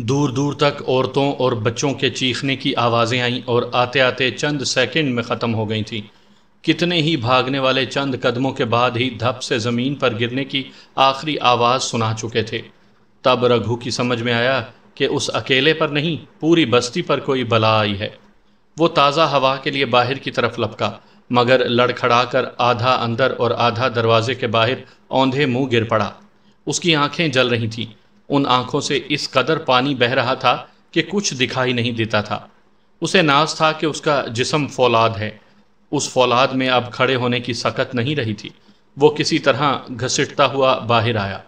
दूर दूर तक औरतों और बच्चों के चीखने की आवाज़ें आईं और आते आते चंद सेकंड में ख़त्म हो गई थीं। कितने ही भागने वाले चंद कदमों के बाद ही धप से ज़मीन पर गिरने की आखिरी आवाज़ सुना चुके थे। तब रघु की समझ में आया कि उस अकेले पर नहीं, पूरी बस्ती पर कोई बला आई है। वो ताज़ा हवा के लिए बाहर की तरफ़ लपका, मगर लड़खड़ाकर आधा अंदर और आधा दरवाजे के बाहर औंधे मुँह गिर पड़ा। उसकी आँखें जल रही थीं। उन आँखों से इस कदर पानी बह रहा था कि कुछ दिखाई नहीं देता था। उसे नाज था कि उसका जिसम फौलाद है। उस फौलाद में अब खड़े होने की सकत नहीं रही थी। वो किसी तरह घसीटता हुआ बाहर आया।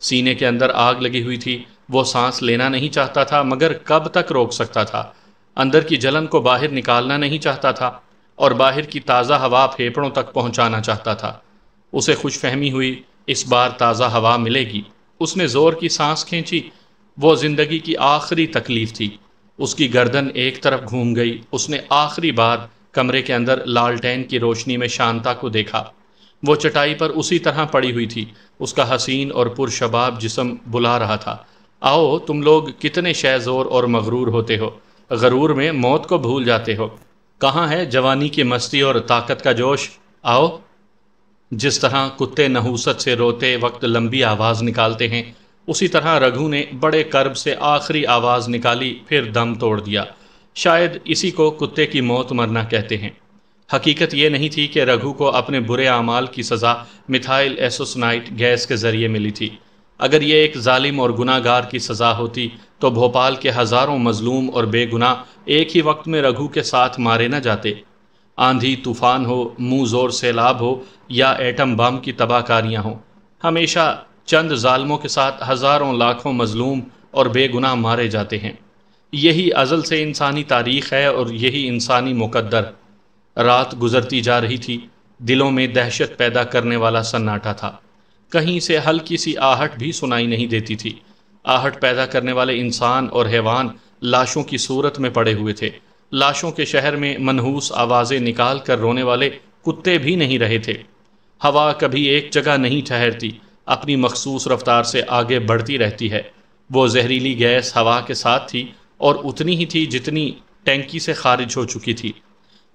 सीने के अंदर आग लगी हुई थी। वो सांस लेना नहीं चाहता था, मगर कब तक रोक सकता था? अंदर की जलन को बाहर निकालना नहीं चाहता था और बाहर की ताज़ा हवा फेफड़ों तक पहुंचाना चाहता था। उसे खुशफहमी हुई, इस बार ताज़ा हवा मिलेगी। उसने ज़ोर की सांस खींची। वो ज़िंदगी की आखिरी तकलीफ़ थी। उसकी गर्दन एक तरफ़ घूम गई। उसने आखिरी बार कमरे के अंदर लालटेन की रोशनी में शांता को देखा। वो चटाई पर उसी तरह पड़ी हुई थी। उसका हसीन और पुरशबाब जिसम बुला रहा था। आओ, तुम लोग कितने शहजोर और मगरूर होते हो। गरूर में मौत को भूल जाते हो। कहाँ है जवानी की मस्ती और ताकत का जोश? आओ। जिस तरह कुत्ते नहूसत से रोते वक्त लंबी आवाज़ निकालते हैं, उसी तरह रघु ने बड़े कर्ब से आखिरी आवाज़ निकाली, फिर दम तोड़ दिया। शायद इसी को कुत्ते की मौत मरना कहते हैं। हकीकत ये नहीं थी कि रघु को अपने बुरे अमाल की सज़ा मिथाइल एसोसनाइट गैस के ज़रिए मिली थी। अगर ये एक जालिम और गुनागार की सज़ा होती तो भोपाल के हज़ारों मजलूम और बेगुनाह एक ही वक्त में रघु के साथ मारे न जाते। आंधी तूफ़ान हो, मुँह ज़ोर सैलाब हो, या एटम बम की तबाहकारियाँ हों। हमेशा चंद ालमों के साथ हज़ारों लाखों मजलूम और बेगुनाह मारे जाते हैं। यही अज़ल से इंसानी तारीख़ है और यही इंसानी मुकद्दर। रात गुजरती जा रही थी, दिलों में दहशत पैदा करने वाला सन्नाटा था। कहीं से हल्की सी आहट भी सुनाई नहीं देती थी। आहट पैदा करने वाले इंसान और हैवान लाशों की सूरत में पड़े हुए थे। लाशों के शहर में मनहूस आवाज़ें निकाल कर रोने वाले कुत्ते भी नहीं रहे थे। हवा कभी एक जगह नहीं ठहरती, अपनी मखसूस रफ्तार से आगे बढ़ती रहती है। वो जहरीली गैस हवा के साथ थी और उतनी ही थी जितनी टैंकी से खारिज हो चुकी थी।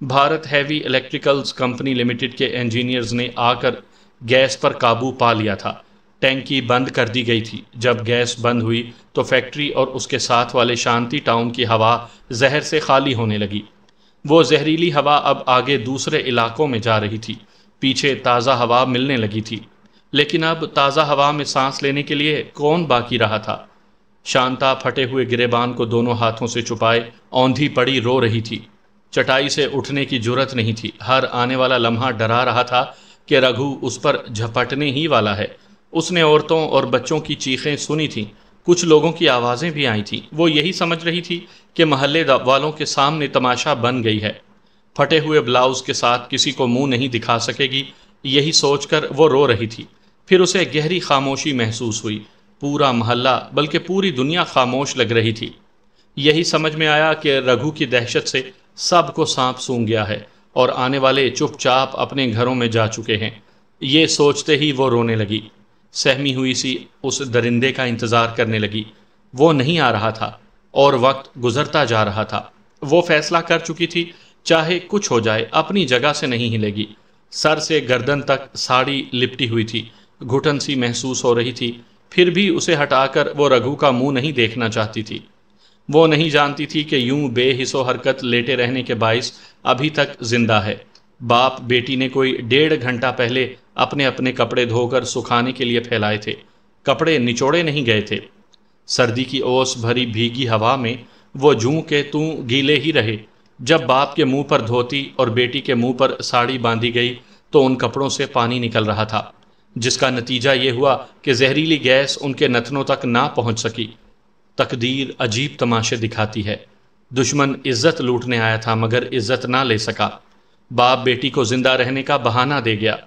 Bharat heavy electricals company limited के इंजीनियर्स ने आकर गैस पर काबू पा लिया था। टैंकी बंद कर दी गई थी। जब गैस बंद हुई तो फैक्ट्री और उसके साथ वाले शांति टाउन की हवा जहर से खाली होने लगी। वो जहरीली हवा अब आगे दूसरे इलाकों में जा रही थी। पीछे ताज़ा हवा मिलने लगी थी। लेकिन अब ताज़ा हवा में सांस लेने के लिए कौन बाकी रहा था? शांता फटे हुए गिरेबान को दोनों हाथों से छुपाए, औंधी पड़ी रो रही थी। चटाई से उठने की ज़रूरत नहीं थी। हर आने वाला लम्हा डरा रहा था कि रघु उस पर झपटने ही वाला है। उसने औरतों और बच्चों की चीखें सुनी थीं। कुछ लोगों की आवाज़ें भी आई थीं। वो यही समझ रही थी कि महल्ले वालों के सामने तमाशा बन गई है। फटे हुए ब्लाउज के साथ किसी को मुँह नहीं दिखा सकेगी, यही सोचकर वो रो रही थी। फिर उसे गहरी खामोशी महसूस हुई। पूरा महल्ला, बल्कि पूरी दुनिया खामोश लग रही थी। यही समझ में आया कि रघु की दहशत से सबको सांप सूंघ गया है और आने वाले चुपचाप अपने घरों में जा चुके हैं। ये सोचते ही वो रोने लगी। सहमी हुई सी उस दरिंदे का इंतज़ार करने लगी। वो नहीं आ रहा था और वक्त गुजरता जा रहा था। वो फैसला कर चुकी थी, चाहे कुछ हो जाए, अपनी जगह से नहीं हिलेगी। सर से गर्दन तक साड़ी लिपटी हुई थी, घुटन सी महसूस हो रही थी। फिर भी उसे हटाकर वो रघु का मुँह नहीं देखना चाहती थी। वो नहीं जानती थी कि यूँ बेहिसो हरकत लेटे रहने के बायस अभी तक ज़िंदा है। बाप बेटी ने कोई डेढ़ घंटा पहले अपने अपने कपड़े धोकर सुखाने के लिए फैलाए थे। कपड़े निचोड़े नहीं गए थे। सर्दी की ओस भरी भीगी हवा में वो जूं के तू गीले ही रहे। जब बाप के मुँह पर धोती और बेटी के मुँह पर साड़ी बांधी गई तो उन कपड़ों से पानी निकल रहा था, जिसका नतीजा ये हुआ कि जहरीली गैस उनके नथनों तक ना पहुँच सकी। तकदीर अजीब तमाशे दिखाती है। दुश्मन इज़्ज़त लूटने आया था, मगर इज़्ज़त ना ले सका। बाप बेटी को ज़िंदा रहने का बहाना दे गया।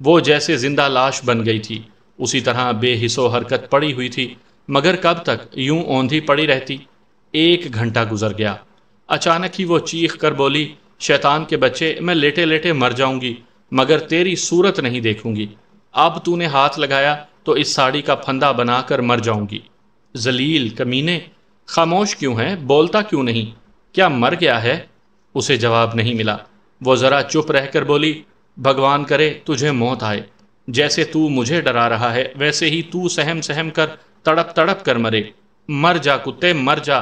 वो जैसे ज़िंदा लाश बन गई थी। उसी तरह बेहिसो हरकत पड़ी हुई थी, मगर कब तक यूँ औंधी पड़ी रहती। एक घंटा गुजर गया। अचानक ही वो चीख कर बोली, शैतान के बच्चे, मैं लेटे लेटे मर जाऊँगी, मगर तेरी सूरत नहीं देखूँगी। अब तूने हाथ लगाया तो इस साड़ी का फंदा बनाकर मर जाऊँगी। जलील कमीने, खामोश क्यों है? बोलता क्यों नहीं? क्या मर गया है? उसे जवाब नहीं मिला। वो ज़रा चुप रहकर बोली भगवान करे, तुझे मौत आए। जैसे तू मुझे डरा रहा है, वैसे ही तू सहम सहम कर तड़प तड़प कर मरे। मर जा, कुत्ते, मर जा,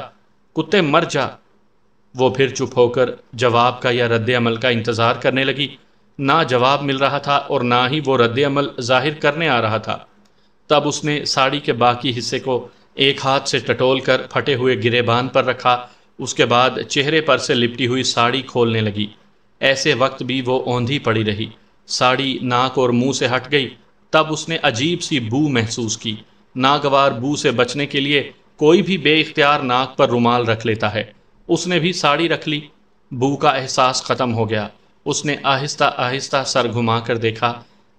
कुत्ते, मर जा। वो फिर चुप होकर जवाब का या रद्द अमल का इंतज़ार करने लगी। ना जवाब मिल रहा था और ना ही वो रद्द अमल ज़ाहिर करने आ रहा था। तब उसने साड़ी के बाकी हिस्से को एक हाथ से टटोल कर फटे हुए गिरेबान पर रखा। उसके बाद चेहरे पर से लिपटी हुई साड़ी खोलने लगी। ऐसे वक्त भी वो औंधी पड़ी रही। साड़ी नाक और मुँह से हट गई। तब उसने अजीब सी बू महसूस की। नागवार बू से बचने के लिए कोई भी बेख्तियार नाक पर रुमाल रख लेता है। उसने भी साड़ी रख ली। बू का एहसास ख़त्म हो गया। उसने आहिस्ता आहिस्ता सर घुमा कर देखा।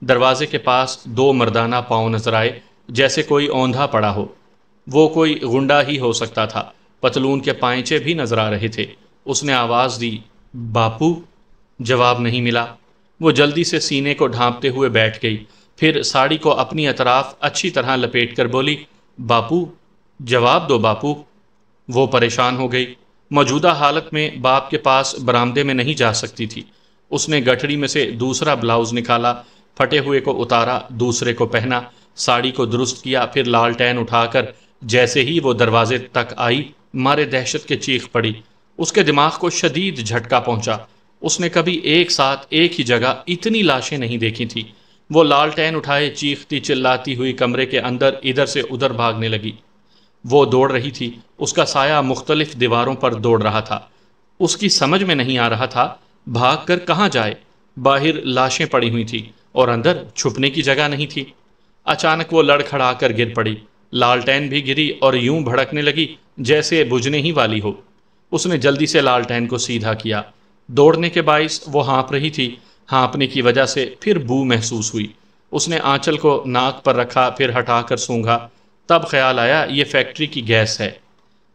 दरवाजे के पास दो मर्दाना पाँव नज़र आए, जैसे कोई औंधा पड़ा हो। वो कोई गुंडा ही हो सकता था। पतलून के पाइचे भी नज़र आ रहे थे। उसने आवाज़ दी, बापू जवाब नहीं मिला। वो जल्दी से सीने को ढांपते हुए बैठ गई। फिर साड़ी को अपनी अतराफ अच्छी तरह लपेट कर बोली, बापू, जवाब दो बापू। वो परेशान हो गई। मौजूदा हालत में बाप के पास बरामदे में नहीं जा सकती थी। उसने गठड़ी में से दूसरा ब्लाउज निकाला, फटे हुए को उतारा, दूसरे को पहना, साड़ी को दुरुस्त किया, फिर लालटेन उठाकर जैसे ही वो दरवाजे तक आई, मारे दहशत के चीख पड़ी। उसके दिमाग को शदीद झटका पहुँचा। उसने कभी एक साथ एक ही जगह इतनी लाशें नहीं देखी थी। वो लालटेन उठाए, चीखती चिल्लाती हुई कमरे के अंदर इधर से उधर भागने लगी। वो दौड़ रही थी, उसका साया मुख्तलिफ़ दीवारों पर दौड़ रहा था। उसकी समझ में नहीं आ रहा था, भाग कर कहाँ जाए? बाहर लाशें पड़ी हुई थी और अंदर छुपने की जगह नहीं थी। अचानक वो लड़खड़ा कर गिर पड़ी। लालटेन भी गिरी और यूँ भड़कने लगी जैसे बुझने ही वाली हो। उसने जल्दी से लालटेन को सीधा किया। दौड़ने के बायस वो हाँप रही थी। हाँपने की वजह से फिर बू महसूस हुई। उसने आंचल को नाक पर रखा, फिर हटाकर सूंघा। तब ख्याल आया, ये फैक्ट्री की गैस है।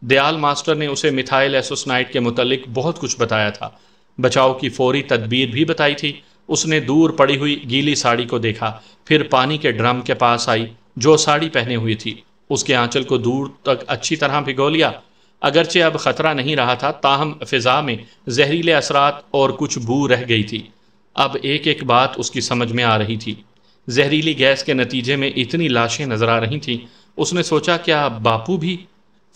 दयाल मास्टर ने उसे मिथाइल एसोसनाइट के मुतलिक बहुत कुछ बताया था। बचाव की फौरी तदबीर भी बताई थी। उसने दूर पड़ी हुई गीली साड़ी को देखा। फिर पानी के ड्रम के पास आई, जो साड़ी पहने हुई थी। उसके आंचल को दूर तक अच्छी तरह भिगो लिया। अगरचे अब ख़तरा नहीं रहा था, ताहम फ़िज़ा में जहरीले असरात और कुछ बू रह गई थी। अब एक एक बात उसकी समझ में आ रही थी। जहरीली गैस के नतीजे में इतनी लाशें नज़र आ रही थीं, उसने सोचा, क्या बापू भी?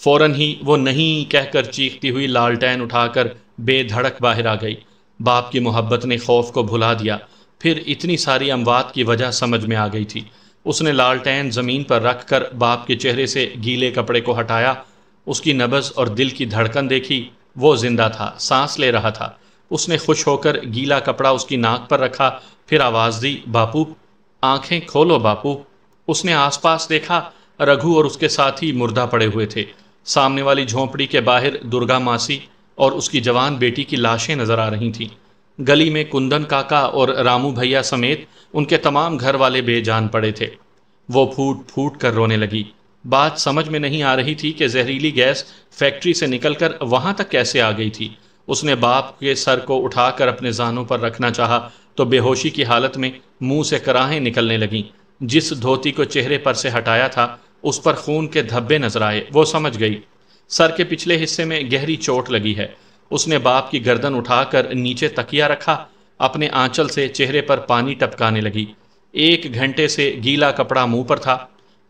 फ़ौरन ही वो नहीं कहकर चीखती हुई लालटेन उठाकर बेधड़क बाहर आ गई। बाप की मोहब्बत ने खौफ को भुला दिया। फिर इतनी सारी अमवात की वजह समझ में आ गई थी। उसने लालटेन ज़मीन पर रख कर बाप के चेहरे से गीले कपड़े को हटाया उसकी नबज़ और दिल की धड़कन देखी, वो ज़िंदा था, सांस ले रहा था। उसने खुश होकर गीला कपड़ा उसकी नाक पर रखा, फिर आवाज़ दी, बापू, आँखें खोलो बापू। उसने आसपास देखा, रघु और उसके साथी मुर्दा पड़े हुए थे। सामने वाली झोंपड़ी के बाहर दुर्गा मासी और उसकी जवान बेटी की लाशें नज़र आ रही थीं। गली में कुंदन काका और रामू भैया समेत उनके तमाम घर वाले बेजान पड़े थे। वो फूट फूट कर रोने लगी। बात समझ में नहीं आ रही थी कि जहरीली गैस फैक्ट्री से निकलकर वहाँ तक कैसे आ गई थी। उसने बाप के सर को उठाकर अपने जानों पर रखना चाहा तो बेहोशी की हालत में मुँह से कराहें निकलने लगीं। जिस धोती को चेहरे पर से हटाया था, उस पर खून के धब्बे नज़र आए, वो समझ गई। सर के पिछले हिस्से में गहरी चोट लगी है। उसने बाप की गर्दन उठाकर नीचे तकिया रखा, अपने आंचल से चेहरे पर पानी टपकाने लगी। एक घंटे से गीला कपड़ा मुँह पर था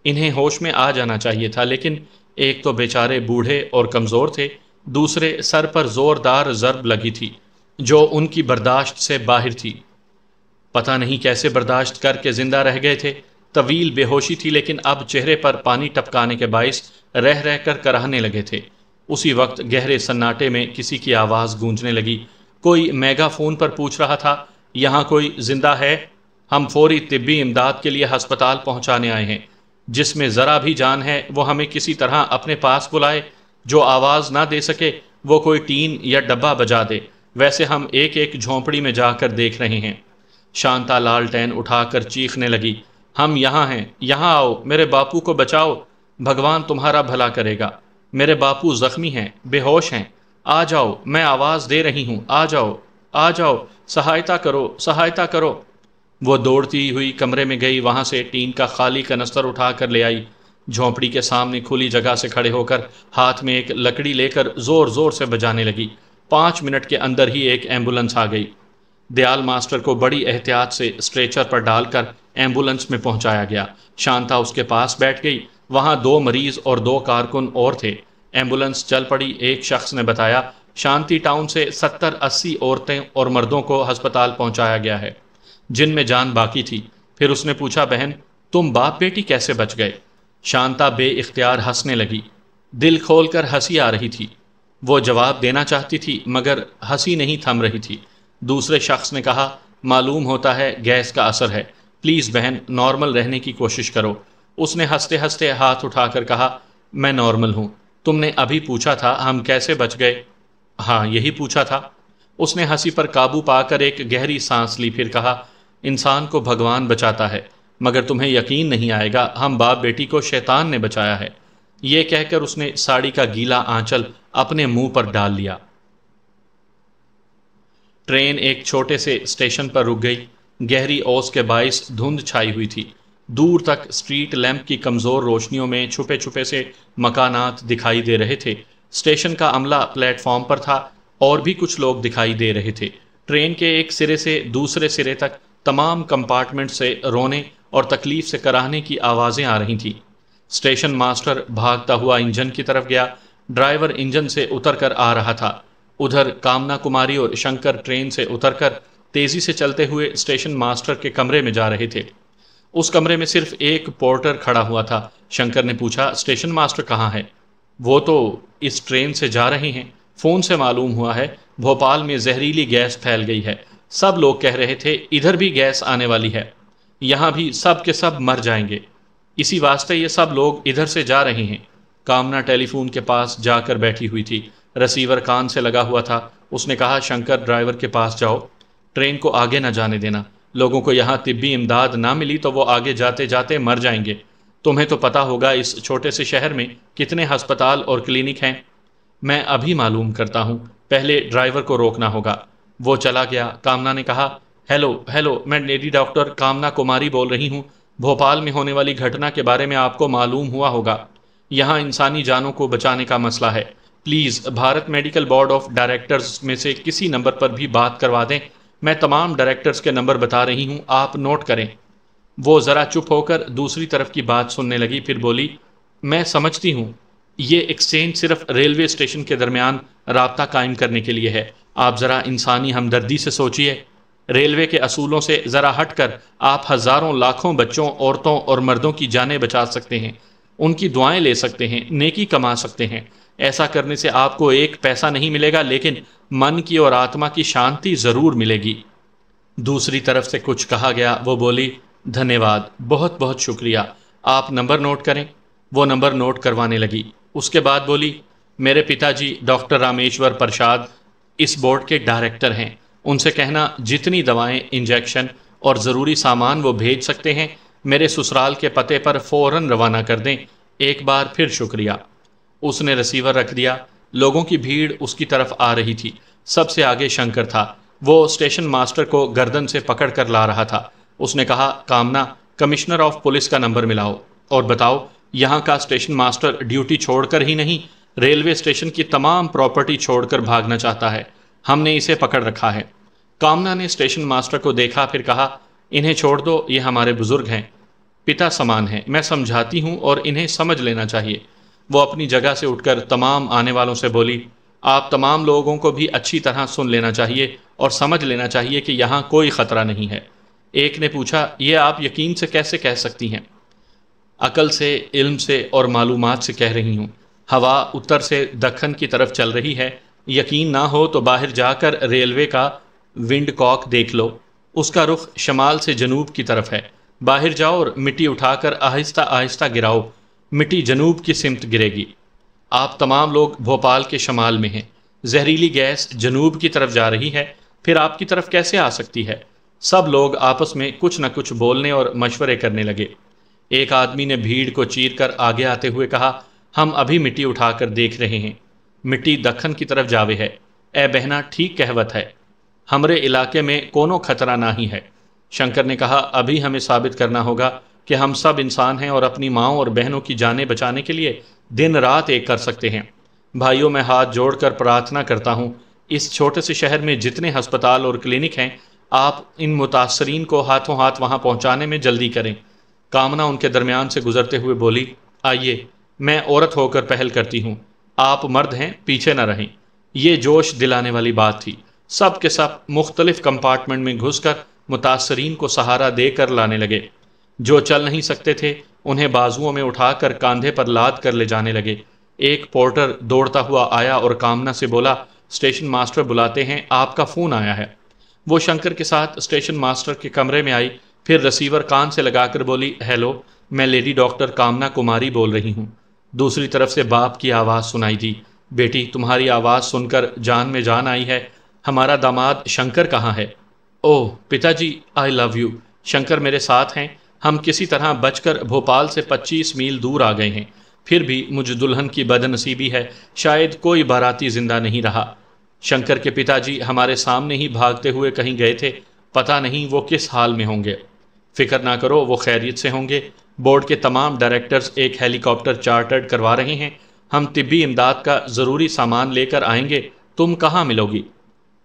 इन्हें होश में आ जाना चाहिए था, लेकिन एक तो बेचारे बूढ़े और कमज़ोर थे, दूसरे सर पर ज़ोरदार जरब लगी थी, जो उनकी बर्दाश्त से बाहर थी। पता नहीं कैसे बर्दाश्त करके ज़िंदा रह गए थे, तवील बेहोशी थी, लेकिन अब चेहरे पर पानी टपकाने के बायस रह रह कर कराहने लगे थे। उसी वक्त गहरे सन्नाटे में किसी की आवाज़ गूंजने लगी। कोई मेगाफोन पर पूछ रहा था, यहाँ कोई ज़िंदा है? हम फौरी तिब्बी इमदाद के लिए हस्पताल पहुँचाने आए हैं। जिसमें ज़रा भी जान है, वो हमें किसी तरह अपने पास बुलाए। जो आवाज़ ना दे सके, वो कोई टीन या डब्बा बजा दे। वैसे हम एक एक झोंपड़ी में जाकर देख रहे हैं। शांता लाल टैन उठाकर चीखने लगी, हम यहाँ हैं, यहाँ आओ, मेरे बापू को बचाओ। भगवान तुम्हारा भला करेगा। मेरे बापू ज़ख्मी हैं, बेहोश हैं। आ जाओ, मैं आवाज़ दे रही हूँ, आ जाओ आ जाओ। सहायता करो सहायता करो। वो दौड़ती हुई कमरे में गई, वहाँ से टीन का खाली कनस्तर उठा कर ले आई। झोंपड़ी के सामने खुली जगह से खड़े होकर हाथ में एक लकड़ी लेकर ज़ोर ज़ोर से बजाने लगी। पाँच मिनट के अंदर ही एक एंबुलेंस आ गई। दयाल मास्टर को बड़ी एहतियात से स्ट्रेचर पर डालकर एंबुलेंस में पहुँचाया गया। शांता उसके पास बैठ गई। वहाँ दो मरीज़ और दो कारकुन और थे। एंबुलेंस चल पड़ी। एक शख्स ने बताया, शांति टाउन से सत्तर अस्सी औरतें और मर्दों को अस्पताल पहुँचाया गया है। जिनमें जान बाकी थी। फिर उसने पूछा, बहन, तुम बाप बेटी कैसे बच गए? शांता बे इख्तियार हंसने लगी। दिल खोलकर हँसी आ रही थी। वो जवाब देना चाहती थी, मगर हँसी नहीं थम रही थी। दूसरे शख्स ने कहा, मालूम होता है गैस का असर है। प्लीज़ बहन, नॉर्मल रहने की कोशिश करो। उसने हँसते हँसते हाथ उठाकर कहा, मैं नॉर्मल हूँ। तुमने अभी पूछा था हम कैसे बच गए? हाँ यही पूछा था। उसने हँसी पर काबू पाकर एक गहरी सांस ली, फिर कहा इंसान को भगवान बचाता है, मगर तुम्हें यकीन नहीं आएगा, हम बाप बेटी को शैतान ने बचाया है। ये कहकर उसने साड़ी का गीला आंचल अपने मुँह पर डाल लिया। ट्रेन एक छोटे से स्टेशन पर रुक गई। गहरी ओस के बाइस धुंध छाई हुई थी। दूर तक स्ट्रीट लैंप की कमज़ोर रोशनियों में छुपे छुपे से मकानात दिखाई दे रहे थे। स्टेशन का अमला प्लेटफॉर्म पर था और भी कुछ लोग दिखाई दे रहे थे। ट्रेन के एक सिरे से दूसरे सिरे तक तमाम कंपार्टमेंट से रोने और तकलीफ़ से कराहने की आवाज़ें आ रही थीं। स्टेशन मास्टर भागता हुआ इंजन की तरफ़ गया। ड्राइवर इंजन से उतर कर आ रहा था। उधर कामना कुमारी और शंकर ट्रेन से उतरकर तेज़ी से चलते हुए स्टेशन मास्टर के कमरे में जा रहे थे। उस कमरे में सिर्फ़ एक पोर्टर खड़ा हुआ था। शंकर ने पूछा, स्टेशन मास्टर कहाँ है? वो तो इस ट्रेन से जा रहे हैं। फ़ोन से मालूम हुआ है, भोपाल में जहरीली गैस फैल गई है। सब लोग कह रहे थे, इधर भी गैस आने वाली है। यहाँ भी सब के सब मर जाएँगे। इसी वास्ते ये सब लोग इधर से जा रहे हैं। कामना टेलीफोन के पास जाकर बैठी हुई थी। रिसीवर कान से लगा हुआ था। उसने कहा, शंकर, ड्राइवर के पास जाओ। ट्रेन को आगे ना जाने देना। लोगों को यहाँ तिब्बी इमदाद ना मिली तो वो आगे जाते जाते मर जाएँगे। तुम्हें तो पता होगा इस छोटे से शहर में कितने अस्पताल और क्लिनिक हैं। मैं अभी मालूम करता हूँ। पहले ड्राइवर को रोकना होगा। वो चला गया। कामना ने कहा, हेलो हेलो, मैं लेडी डॉक्टर कामना कुमारी बोल रही हूँ। भोपाल में होने वाली घटना के बारे में आपको मालूम हुआ होगा। यहाँ इंसानी जानों को बचाने का मसला है। Please, Bharat medical board of directors में से किसी नंबर पर भी बात करवा दें। मैं तमाम डायरेक्टर्स के नंबर बता रही हूँ, आप नोट करें। वो ज़रा चुप होकर दूसरी तरफ़ की बात सुनने लगी, फिर बोली, मैं समझती हूँ, ये एक्सचेंज सिर्फ़ रेलवे स्टेशन के दरमियान रबता कायम करने के लिए है। आप ज़रा इंसानी हमदर्दी से सोचिए। रेलवे के असूलों से ज़रा हट कर आप हज़ारों लाखों बच्चों, औरतों और मर्दों की जानें बचा सकते हैं। उनकी दुआएँ ले सकते हैं, नेकी कमा सकते हैं। ऐसा करने से आपको एक पैसा नहीं मिलेगा, लेकिन मन की और आत्मा की शांति ज़रूर मिलेगी। दूसरी तरफ़ से कुछ कहा गया, वो बोली, धन्यवाद बहुत बहुत शुक्रिया। आप नंबर नोट करें। वो नंबर नोट करवाने लगी। उसके बाद बोली, मेरे पिताजी डॉक्टर रामेश्वर प्रसाद इस बोर्ड के डायरेक्टर हैं। उनसे कहना, जितनी दवाएँ, इंजेक्शन और ज़रूरी सामान वो भेज सकते हैं, मेरे ससुराल के पते पर फ़ौर रवाना कर दें। एक बार फिर शुक्रिया। उसने रिसीवर रख दिया। लोगों की भीड़ उसकी तरफ़ आ रही थी। सबसे आगे शंकर था। वो स्टेशन मास्टर को गर्दन से पकड़ कर ला रहा था। उसने कहा, कामना कमिश्नर ऑफ़ पुलिस का नंबर मिलाओ और बताओ, यहाँ का स्टेशन मास्टर ड्यूटी छोड़कर ही नहीं रेलवे स्टेशन की तमाम प्रॉपर्टी छोड़कर भागना चाहता है। हमने इसे पकड़ रखा है। कामना ने स्टेशन मास्टर को देखा, फिर कहा, इन्हें छोड़ दो, ये हमारे बुज़ुर्ग हैं। पिता समान हैं। मैं समझाती हूँ और इन्हें समझ लेना चाहिए। वो अपनी जगह से उठकर तमाम आने वालों से बोली, आप तमाम लोगों को भी अच्छी तरह सुन लेना चाहिए और समझ लेना चाहिए कि यहाँ कोई ख़तरा नहीं है। एक ने पूछा, ये आप यकीन से कैसे कह सकती हैं? अकल से, इल्म से और मालूमात से कह रही हूँ। हवा उत्तर से दखन की तरफ़ चल रही है। यकीन ना हो तो बाहर जाकर रेलवे का विंड कॉक देख लो। उसका रुख शमाल से जनूब की तरफ़ है। बाहर जाओ और मिट्टी उठाकर आहिस्ता आहिस्ता गिराओ। मिट्टी जनूब की सिमत गिरेगी। आप तमाम लोग भोपाल के शमाल में हैं। जहरीली गैस जनूब की तरफ़ जा रही है। फिर आपकी तरफ़ कैसे आ सकती है? सब लोग आपस में कुछ न कुछ बोलने और मशवरे करने लगे। एक आदमी ने भीड़ को चीर कर आगे आते हुए कहा हम अभी मिट्टी उठाकर देख रहे हैं। मिट्टी दखन की तरफ़ जावे है। ए बहना, ठीक कहवत है। हमरे इलाके में कोनो खतरा ना ही। है शंकर ने कहा, अभी हमें साबित करना होगा कि हम सब इंसान हैं और अपनी माओ और बहनों की जानें बचाने के लिए दिन रात एक कर सकते हैं। भाइयों, मैं हाथ जोड़कर प्रार्थना करता हूँ, इस छोटे से शहर में जितने अस्पताल और क्लिनिक हैं, आप इन मुतासरीन को हाथों हाथ वहाँ पहुँचाने में जल्दी करें। कामना उनके दरमियान से गुजरते हुए बोली, आइए मैं औरत होकर पहल करती हूँ। आप मर्द हैं, पीछे न रहें। ये जोश दिलाने वाली बात थी। सब के सब मुख्तलिफ़ कंपार्टमेंट में घुसकर मुतासरीन को सहारा देकर लाने लगे। जो चल नहीं सकते थे, उन्हें बाजुओं में उठाकर कांधे पर लाद कर ले जाने लगे। एक पोर्टर दौड़ता हुआ आया और कामना से बोला, स्टेशन मास्टर बुलाते हैं, आपका फ़ोन आया है। वो शंकर के साथ स्टेशन मास्टर के कमरे में आई। फिर रिसीवर कान से लगाकर बोली, हेलो, मैं लेडी डॉक्टर कामना कुमारी बोल रही हूँ। दूसरी तरफ़ से बाप की आवाज़ सुनाई दी, बेटी, तुम्हारी आवाज़ सुनकर जान में जान आई है। हमारा दामाद शंकर कहाँ है? ओह, पिताजी आई लव यू शंकर मेरे साथ हैं। हम किसी तरह बचकर भोपाल से 25 मील दूर आ गए हैं। फिर भी मुझ दुल्हन की बदनसीबी है। शायद कोई बाराती ज़िंदा नहीं रहा। शंकर के पिताजी हमारे सामने ही भागते हुए कहीं गए थे। पता नहीं वो किस हाल में होंगे। फ़िक्र ना करो, वो खैरियत से होंगे। बोर्ड के तमाम डायरेक्टर्स एक हेलीकॉप्टर चार्टर्ड करवा रहे हैं। हम तिब्बी इमदाद का ज़रूरी सामान लेकर आएँगे। तुम कहाँ मिलोगी?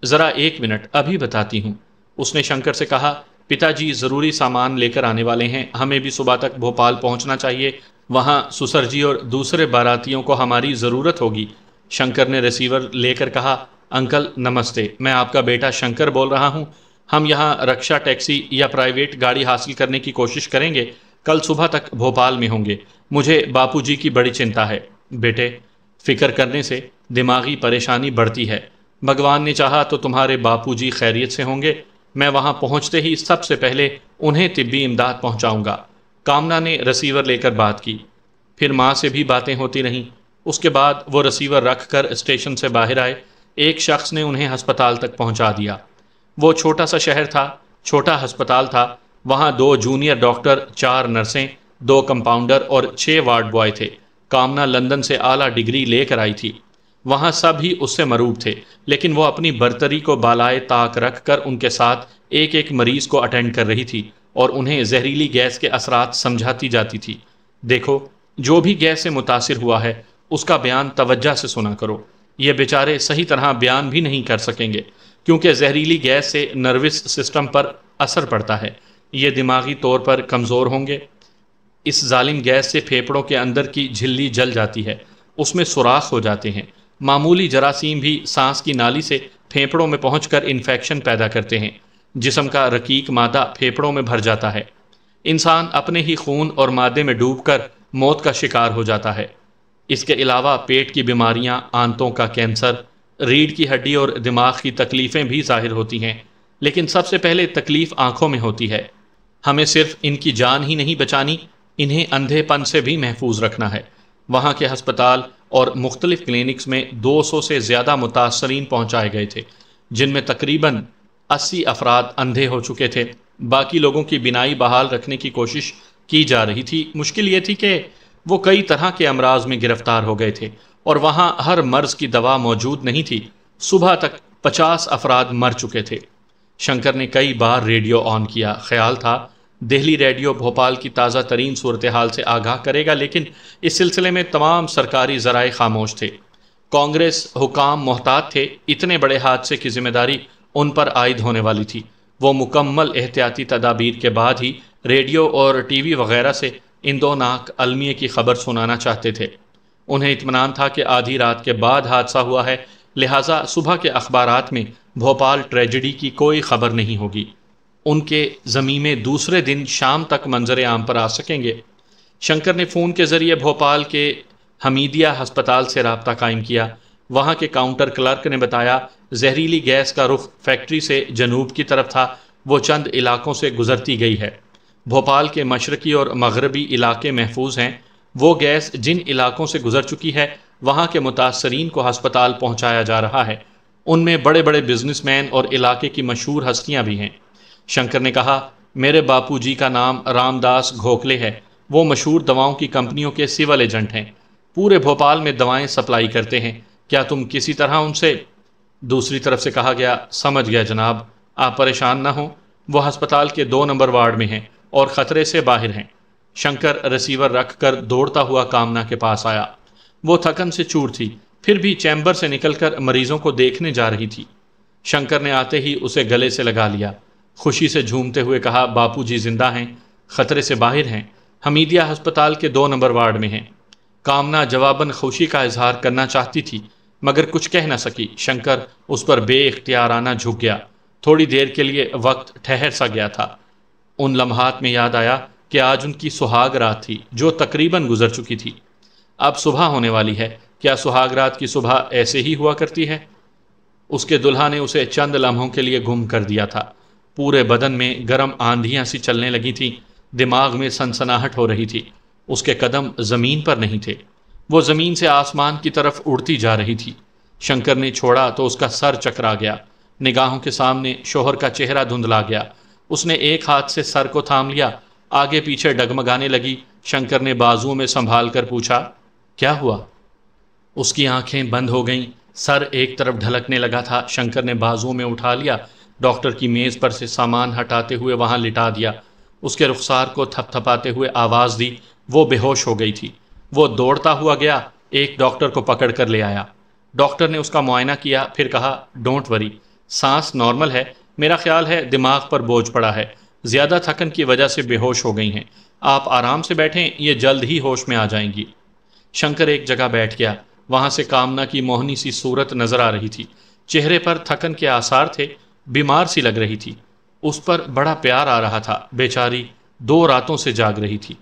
ज़रा एक मिनट, अभी बताती हूँ। उसने शंकर से कहा, पिताजी ज़रूरी सामान लेकर आने वाले हैं। हमें भी सुबह तक भोपाल पहुँचना चाहिए। वहाँ सुसर जी और दूसरे बारातियों को हमारी ज़रूरत होगी। शंकर ने रिसीवर लेकर कहा, अंकल, नमस्ते। मैं आपका बेटा शंकर बोल रहा हूँ। हम यहाँ रक्षा टैक्सी या प्राइवेट गाड़ी हासिल करने की कोशिश करेंगे। कल सुबह तक भोपाल में होंगे। मुझे बापूजी की बड़ी चिंता है। बेटे, फ़िक्र करने से दिमागी परेशानी बढ़ती है। भगवान ने चाहा तो तुम्हारे बापूजी खैरियत से होंगे। मैं वहाँ पहुँचते ही सबसे पहले उन्हें तिब्बी इमदाद पहुँचाऊँगा। कामना ने रसीवर लेकर बात की। फिर माँ से भी बातें होती रहीं। उसके बाद वो रसीवर रख कर स्टेशन से बाहर आए। एक शख्स ने उन्हें हस्पताल तक पहुँचा दिया। वो छोटा सा शहर था, छोटा अस्पताल था वहाँ दो जूनियर डॉक्टर, चार नर्सें, दो कंपाउंडर और छः वार्ड बॉय थे। कामना लंदन से आला डिग्री लेकर आई थी। वहाँ सब ही उससे मरूब थे, लेकिन वो अपनी बर्तरी को बालाए ताक रख कर उनके साथ एक एक मरीज़ को अटेंड कर रही थी और उन्हें जहरीली गैस के असरात समझाती जाती थी। देखो, जो भी गैस से मुतासर हुआ है, उसका बयान तवज्जा से सुना करो। ये बेचारे सही तरह बयान भी नहीं कर सकेंगे, क्योंकि जहरीली गैस से नर्वस सिस्टम पर असर पड़ता है। ये दिमागी तौर पर कमज़ोर होंगे। इस जालिम गैस से फेफड़ों के अंदर की झिल्ली जल जाती है उसमें सुराख हो जाते हैं। मामूली जरासीम भी सांस की नाली से फेफड़ों में पहुंचकर इन्फेक्शन पैदा करते हैं। जिसम का रकीक मादा फेफड़ों में भर जाता है। इंसान अपने ही खून और मादे में डूबकर मौत का शिकार हो जाता है। इसके अलावा पेट की बीमारियाँ, आंतों का कैंसर रीढ़ की हड्डी और दिमाग की तकलीफ़ें भी ज़ाहिर होती हैं। लेकिन सबसे पहले तकलीफ़ आँखों में होती है। हमें सिर्फ़ इनकी जान ही नहीं बचानी, इन्हें अंधेपन से भी महफूज रखना है। वहाँ के हस्पताल और मुख्तलिफ़ क्लिनिक्स में 200 से ज़्यादा मुतासरीन पहुँचाए गए थे, जिनमें तकरीबन 80 अफराद अंधे हो चुके थे। बाकी लोगों की बिनाई बहाल रखने की कोशिश की जा रही थी। मुश्किल ये थी कि वो कई तरह के अमराज में गिरफ़्तार हो गए थे और वहाँ हर मर्ज की दवा मौजूद नहीं थी। सुबह तक पचास अफराद मर चुके थे। शंकर ने कई बार रेडियो ऑन किया। ख्याल था, दिल्ली रेडियो भोपाल की ताज़ा तरीन सूरत हाल से आगाह करेगा, लेकिन इस सिलसिले में तमाम सरकारी ज़राए खामोश थे। कांग्रेस हुकाम मोहतात थे, इतने बड़े हादसे की ज़िम्मेदारी उन पर आयद होने वाली थी। वो मुकम्मल एहतियाती तदाबीर के बाद ही रेडियो और टी वी वगैरह से इन दो नाक अलमिया की खबर सुनाना चाहते थे। उन्हें इतमान था कि आधी रात के बाद हादसा हुआ है, लिहाजा सुबह के अखबार में भोपाल ट्रेजिडी की कोई खबर नहीं होगी। उनके ज़मीमे दूसरे दिन शाम तक मंजर आम पर आ सकेंगे। शंकर ने फ़ोन के ज़रिए भोपाल के हमीदिया हस्पताल से रबता कायम किया। वहाँ के काउंटर क्लर्क ने बताया, जहरीली गैस का रुख फैक्ट्री से जनूब की तरफ़ था। वो चंद इलाकों से गुजरती गई है। भोपाल के मशरकी और मगरबी इलाके महफूज हैं। वो गैस जिन इलाकों से गुजर चुकी है, वहाँ के मुतासरीन को हस्पताल पहुँचाया जा रहा है। उनमें बड़े बड़े बिजनेसमैन और इलाके की मशहूर हस्तियाँ भी हैं। शंकर ने कहा, मेरे बापू जी का नाम रामदास घोखले है। वो मशहूर दवाओं की कंपनियों के सिविल एजेंट हैं। पूरे भोपाल में दवाएँ सप्लाई करते हैं। क्या तुम किसी तरह उनसे दूसरी तरफ़ से कहा गया, समझ गया जनाब। आप परेशान ना हो। वो अस्पताल के दो नंबर वार्ड में हैं और ख़तरे से बाहर हैं। शंकर रिसीवर रखकर दौड़ता हुआ कामना के पास आया। वो थकन से चूर थी। फिर भी चैम्बर से निकलकर मरीजों को देखने जा रही थी। शंकर ने आते ही उसे गले से लगा लिया। खुशी से झूमते हुए कहा बापू जी ज़िंदा हैं, खतरे से बाहर हैं। हमीदिया अस्पताल के दो नंबर वार्ड में हैं। कामना जवाबन खुशी का इजहार करना चाहती थी, मगर कुछ कह न सकी। शंकर उस पर आना झुक गया। थोड़ी देर के लिए वक्त ठहर सा गया था। उन लम्हात में याद आया कि आज उनकी सुहाग रात थी, जो तकरीबन गुजर चुकी थी। अब सुबह होने वाली है क्या सुहाग रात की सुबह ऐसे ही हुआ करती है? उसके दुल्हा ने उसे चंद लम्हों के लिए गुम कर दिया था। पूरे बदन में गर्म आंधियाँ सी चलने लगी थी। दिमाग में सनसनाहट हो रही थी। उसके कदम ज़मीन पर नहीं थे। वो ज़मीन से आसमान की तरफ़ उड़ती जा रही थी। शंकर ने छोड़ा तो उसका सर चकरा गया। निगाहों के सामने शोहर का चेहरा धुंधला गया। उसने एक हाथ से सर को थाम लिया। आगे पीछे डगमगाने लगी। शंकर ने बाजुओं में संभाल कर पूछा, क्या हुआ? उसकी आँखें बंद हो गईं। सर एक तरफ़ ढलकने लगा था। शंकर ने बाजुओं में उठा लिया। डॉक्टर की मेज़ पर से सामान हटाते हुए वहाँ लिटा दिया। उसके रुखसार को थपथपाते हुए आवाज़ दी। वो बेहोश हो गई थी। वो दौड़ता हुआ गया। एक डॉक्टर को पकड़ कर ले आया। डॉक्टर ने उसका मुआयना किया। फिर कहा, डोंट वरी। सांस नॉर्मल है। मेरा ख्याल है दिमाग पर बोझ पड़ा है। ज़्यादा थकन की वजह से बेहोश हो गई हैं। आप आराम से बैठें। ये जल्द ही होश में आ जाएँगी। शंकर एक जगह बैठ गया। वहाँ से कामना की मोहनी सी सूरत नज़र आ रही थी। चेहरे पर थकन के आसार थे, बीमार सी लग रही थी। उस पर बड़ा प्यार आ रहा था। बेचारी दो रातों से जाग रही थी।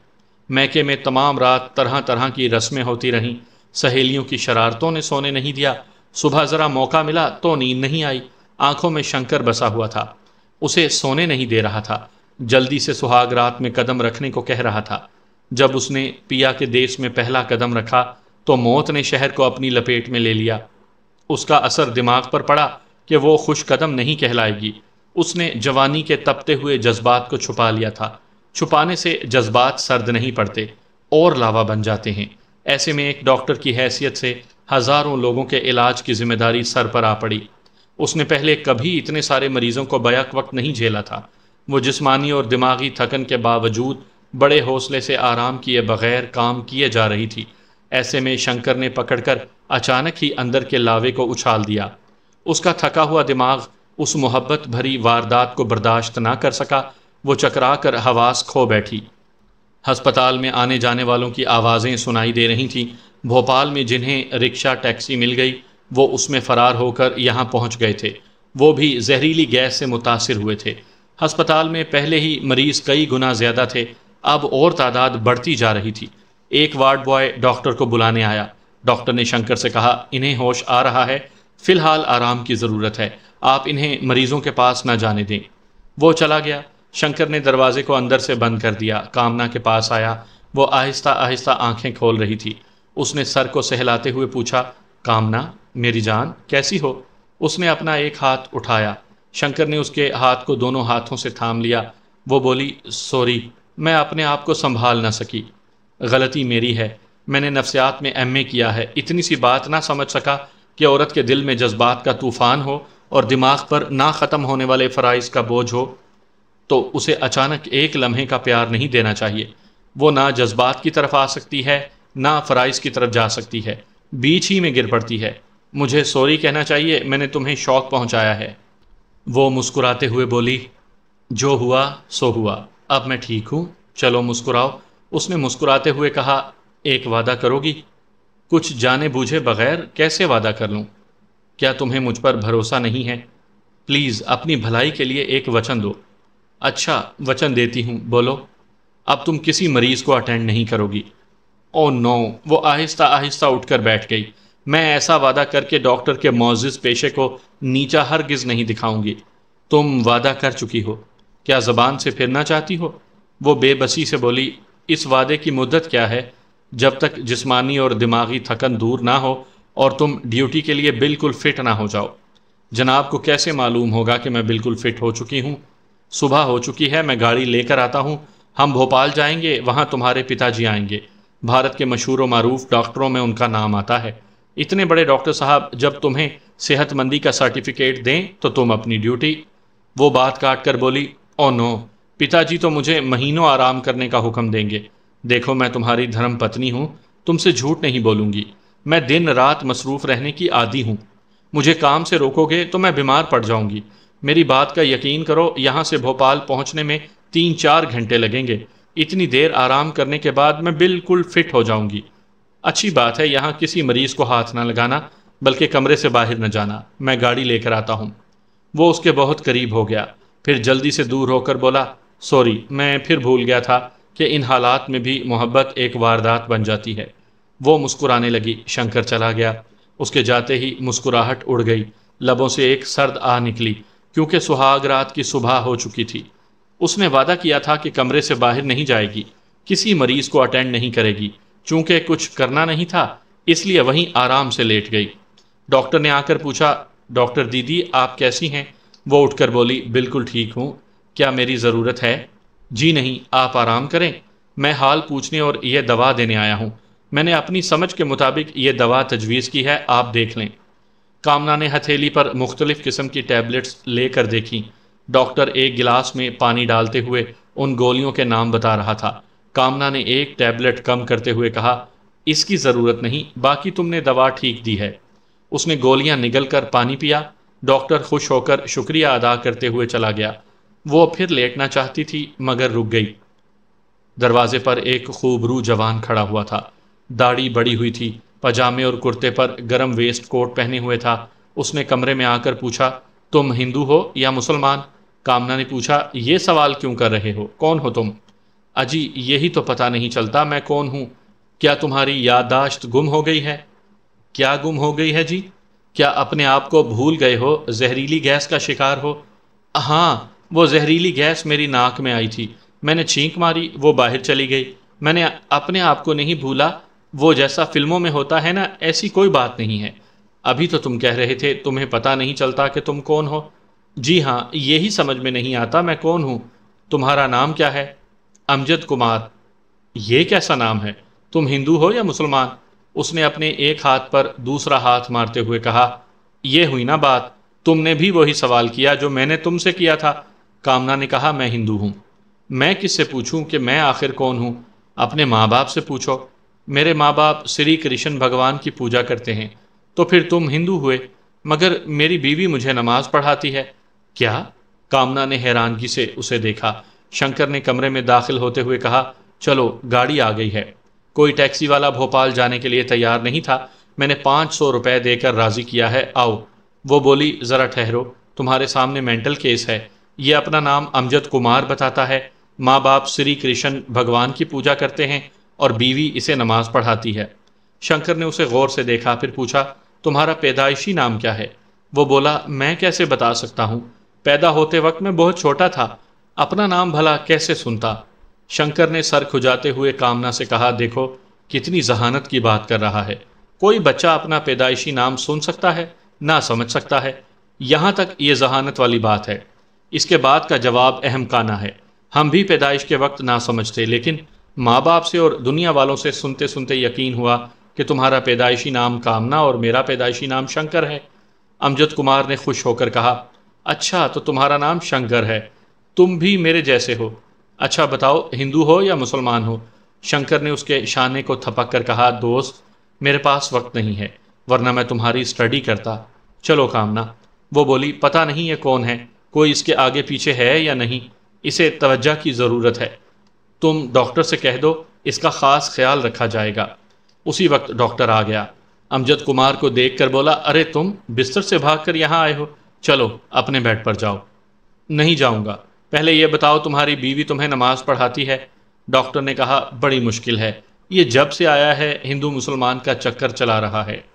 मैके में तमाम रात तरह तरह की रस्में होती रहीं। सहेलियों की शरारतों ने सोने नहीं दिया। सुबह ज़रा मौका मिला तो नींद नहीं आई। आँखों में शंकर बसा हुआ था। उसे सोने नहीं दे रहा था। जल्दी से सुहाग रात में कदम रखने को कह रहा था। जब उसने पिया के देश में पहला कदम रखा तो मौत ने शहर को अपनी लपेट में ले लिया। उसका असर दिमाग पर पड़ा कि वो खुश कदम नहीं कहलाएगी। उसने जवानी के तपते हुए जज्बात को छुपा लिया था। छुपाने से जज्बात सर्द नहीं पड़ते, और लावा बन जाते हैं। ऐसे में एक डॉक्टर की हैसियत से हज़ारों लोगों के इलाज की ज़िम्मेदारी सर पर आ पड़ी। उसने पहले कभी इतने सारे मरीजों को बैक वक्त नहीं झेला था। वो जिस्मानी और दिमागी थकन के बावजूद बड़े हौसले से आराम किए बगैर काम किए जा रही थी। ऐसे में शंकर ने पकड़कर अचानक ही अंदर के लावे को उछाल दिया। उसका थका हुआ दिमाग उस मोहब्बत भरी वारदात को बर्दाश्त ना कर सका, वो चकरा कर हवास खो बैठी। अस्पताल में आने जाने वालों की आवाज़ें सुनाई दे रही थीं। भोपाल में जिन्हें रिक्शा टैक्सी मिल गई, वो उसमें फ़रार होकर यहाँ पहुँच गए थे। वो भी जहरीली गैस से मुतासर हुए थे। हस्पताल में पहले ही मरीज़ कई गुना ज़्यादा थे, अब और तादाद बढ़ती जा रही थी। एक वार्ड बॉय डॉक्टर को बुलाने आया। डॉक्टर ने शंकर से कहा, इन्हें होश आ रहा है। फ़िलहाल आराम की ज़रूरत है। आप इन्हें मरीज़ों के पास ना जाने दें। वो चला गया। शंकर ने दरवाजे को अंदर से बंद कर दिया। कामना के पास आया। वो आहिस्ता आहिस्ता आँखें खोल रही थी। उसने सर को सहलाते हुए पूछा, कामना, मेरी जान, कैसी हो? उसने अपना एक हाथ उठाया। शंकर ने उसके हाथ को दोनों हाथों से थाम लिया। वो बोली, सॉरी, मैं अपने आप को संभाल ना सकी। गलती मेरी है। मैंने नफ्सियात में एम किया है। इतनी सी बात ना समझ सका कि औरत के दिल में जज्बात का तूफ़ान हो और दिमाग पर ना ख़त्म होने वाले फ़राइज़ का बोझ हो तो उसे अचानक एक लम्हे का प्यार नहीं देना चाहिए। वो ना जज्बात की तरफ़ आ सकती है, ना फ़राइज़ की तरफ़ जा सकती है। बीच ही में गिर पड़ती है। मुझे सॉरी कहना चाहिए, मैंने तुम्हें शौक पहुँचाया है। वो मुस्कुराते हुए बोली, जो हुआ, सो हुआ। अब मैं ठीक हूँ। चलो मुस्कुराओ। उसने मुस्कुराते हुए कहा, एक वादा करोगी? कुछ जाने बूझे बगैर कैसे वादा कर लूँ? क्या तुम्हें मुझ पर भरोसा नहीं है? प्लीज़ अपनी भलाई के लिए एक वचन दो। अच्छा वचन देती हूँ, बोलो। अब तुम किसी मरीज़ को अटेंड नहीं करोगी। ओ नो, वो आहिस्ता आहिस्ता उठकर बैठ गई। मैं ऐसा वादा करके डॉक्टर के मोजिज पेशे को नीचा हरगिज़ नहीं दिखाऊँगी। तुम वादा कर चुकी हो। क्या ज़बान से फिरना चाहती हो? वो बेबसी से बोली इस वादे की मुद्दत क्या है? जब तक जिस्मानी और दिमागी थकन दूर ना हो और तुम ड्यूटी के लिए बिल्कुल फ़िट ना हो जाओ। जनाब को कैसे मालूम होगा कि मैं बिल्कुल फ़िट हो चुकी हूँ? सुबह हो चुकी है, मैं गाड़ी लेकर आता हूँ। हम भोपाल जाएँगे, वहाँ तुम्हारे पिताजी आएँगे। भारत के मशहूर मरूफ डॉक्टरों में उनका नाम आता है। इतने बड़े डॉक्टर साहब, जब तुम्हें सेहतमंदी का सर्टिफिकेट दें तो तुम अपनी ड्यूटी। वो बात काट कर बोली ओ नो। पिताजी तो मुझे महीनों आराम करने का हुक्म देंगे। देखो, मैं तुम्हारी धर्म पत्नी हूँ, तुमसे झूठ नहीं बोलूँगी। मैं दिन रात मसरूफ़ रहने की आदि हूँ। मुझे काम से रोकोगे तो मैं बीमार पड़ जाऊँगी। मेरी बात का यकीन करो, यहाँ से भोपाल पहुँचने में तीन चार घंटे लगेंगे। इतनी देर आराम करने के बाद मैं बिल्कुल फिट हो जाऊँगी। अच्छी बात है, यहाँ किसी मरीज़ को हाथ ना लगाना, बल्कि कमरे से बाहर न जाना। मैं गाड़ी लेकर आता हूँ। वो उसके बहुत करीब हो गया। फिर जल्दी से दूर होकर बोला सॉरी, मैं फिर भूल गया था कि इन हालात में भी मोहब्बत एक वारदात बन जाती है। वो मुस्कुराने लगी, शंकर चला गया। उसके जाते ही मुस्कुराहट उड़ गई। लबों से एक सर्द आ निकली, क्योंकि सुहाग रात की सुबह हो चुकी थी। उसने वादा किया था कि कमरे से बाहर नहीं जाएगी। किसी मरीज़ को अटेंड नहीं करेगी। चूँकि कुछ करना नहीं था, इसलिए वहीं आराम से लेट गई। डॉक्टर ने आकर पूछा, डॉक्टर दीदी, आप कैसी हैं? वो उठकर बोली, बिल्कुल ठीक हूँ। क्या मेरी ज़रूरत है? जी नहीं, आप आराम करें। मैं हाल पूछने और यह दवा देने आया हूँ। मैंने अपनी समझ के मुताबिक ये दवा तजवीज़ की है, आप देख लें। कामना ने हथेली पर मुख्तलिफ़ किस्म की टैबलेट्स लेकर देखी। डॉक्टर एक गिलास में पानी डालते हुए उन गोलियों के नाम बता रहा था। कामना ने एक टैबलेट कम करते हुए कहा, इसकी ज़रूरत नहीं, बाकी तुमने दवा ठीक दी है। उसने गोलियाँ निगल कर पानी पिया। डॉक्टर खुश होकर शुक्रिया अदा करते हुए चला गया। वो फिर लेटना चाहती थी, मगर रुक गई। दरवाजे पर एक खूबरू जवान खड़ा हुआ था। दाढ़ी बड़ी हुई थी, पजामे और कुर्ते पर गर्म वेस्ट कोट पहने हुए था। उसने कमरे में आकर पूछा, तुम हिंदू हो या मुसलमान? कामना ने पूछा, ये सवाल क्यों कर रहे हो? कौन हो तुम? अजी, यही तो पता नहीं चलता, मैं कौन हूँ? क्या तुम्हारी याददाश्त गुम हो गई है? क्या गुम हो गई है जी? क्या अपने आप को भूल गए हो? जहरीली गैस का शिकार हो? हाँ वो जहरीली गैस मेरी नाक में आई थी। मैंने छींक मारी, वो बाहर चली गई। मैंने अपने आप को नहीं भूला, वो जैसा फ़िल्मों में होता है ना, ऐसी कोई बात नहीं है। अभी तो तुम कह रहे थे, तुम्हें पता नहीं चलता कि तुम कौन हो। जी हाँ यही समझ में नहीं आता मैं कौन हूँ। तुम्हारा नाम क्या है? अमजद कुमार। ये कैसा नाम है? तुम हिंदू हो या मुसलमान? उसने अपने एक हाथ पर दूसरा हाथ मारते हुए कहा यह हुई ना बात। तुमने भी वही सवाल किया जो मैंने तुमसे किया था। कामना ने कहा, मैं हिंदू हूँ। मैं किससे पूछूँ कि मैं आखिर कौन हूँ? अपने माँ बाप से पूछो। मेरे माँ बाप श्री कृष्ण भगवान की पूजा करते हैं तो फिर तुम हिंदू हुए, मगर मेरी बीवी मुझे नमाज़ पढ़ाती है। क्या? कामना ने हैरानगी से उसे देखा। शंकर ने कमरे में दाखिल होते हुए कहा, चलो, गाड़ी आ गई है। कोई टैक्सी वाला भोपाल जाने के लिए तैयार नहीं था। मैंने पाँच सौ रुपये देकर राज़ी किया है। आओ। वो बोली, ज़रा ठहरो। तुम्हारे सामने मेंटल केस है। ये अपना नाम अमजद कुमार बताता है। माँ बाप श्री कृष्ण भगवान की पूजा करते हैं और बीवी इसे नमाज़ पढ़ाती है। शंकर ने उसे गौर से देखा, फिर पूछा, तुम्हारा पैदाइशी नाम क्या है? वो बोला, मैं कैसे बता सकता हूँ? पैदा होते वक्त मैं बहुत छोटा था। अपना नाम भला कैसे सुनता? शंकर ने सर खुजाते हुए कामना से कहा, देखो, कितनी जहानत की बात कर रहा है। कोई बच्चा अपना पैदाइशी नाम सुन सकता है, ना समझ सकता है। यहाँ तक ये जहानत वाली बात है। इसके बाद का जवाब अहम काना है। हम भी पैदाइश के वक्त ना समझते, लेकिन माँ बाप से और दुनिया वालों से सुनते सुनते यकीन हुआ कि तुम्हारा पैदाइशी नाम कामना और मेरा पैदाइशी नाम शंकर है। अमजद कुमार ने खुश होकर कहा अच्छा तो तुम्हारा नाम शंकर है। तुम भी मेरे जैसे हो। अच्छा बताओ, हिंदू हो या मुसलमान हो? शंकर ने उसके शाने को थपक कर कहा, दोस्त, मेरे पास वक्त नहीं है, वरना मैं तुम्हारी स्टडी करता। चलो कामना। वो बोली, पता नहीं ये कौन है? कोई इसके आगे पीछे है या नहीं, इसे तवज्जा की ज़रूरत है। तुम डॉक्टर से कह दो, इसका ख़ास ख्याल रखा जाएगा। उसी वक्त डॉक्टर आ गया। अमजद कुमार को देख कर बोला, अरे तुम बिस्तर से भाग कर यहाँ आए हो। चलो, अपने बेड पर जाओ। नहीं जाऊँगा। पहले ये बताओ, तुम्हारी बीवी तुम्हें नमाज़ पढ़ाती है? डॉक्टर ने कहा, बड़ी मुश्किल है। ये जब से आया है, हिंदू मुसलमान का चक्कर चला रहा है।